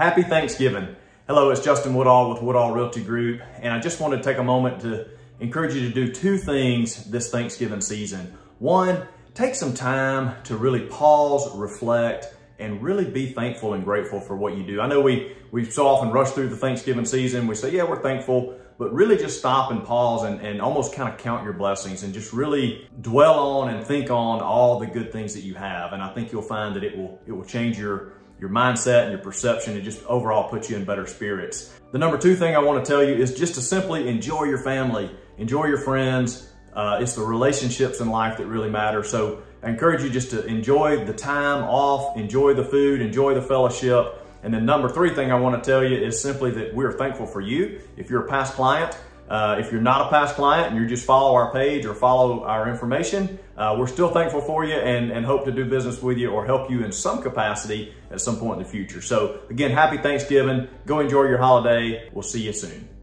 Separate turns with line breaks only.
Happy Thanksgiving. Hello, it's Justin Woodall with Woodall Realty Group, and I just want to take a moment to encourage you to do two things this Thanksgiving season. One, take some time to really pause, reflect, and really be thankful and grateful for what you do. I know we, we so often rush through the Thanksgiving season. We say, yeah, we're thankful, but really just stop and pause and, and almost kind of count your blessings and just really dwell on and think on all the good things that you have. And I think you'll find that it will, it will change your, your mindset and your perception and just overall put you in better spirits. The number two thing I want to tell you is just to simply enjoy your family, enjoy your friends. Uh, it's the relationships in life that really matter. So I encourage you just to enjoy the time off, enjoy the food, enjoy the fellowship. And then number three thing I want to tell you is simply that we're thankful for you. If you're a past client, uh, if you're not a past client and you just follow our page or follow our information, uh, we're still thankful for you and, and hope to do business with you or help you in some capacity at some point in the future. So again, happy Thanksgiving. Go enjoy your holiday. We'll see you soon.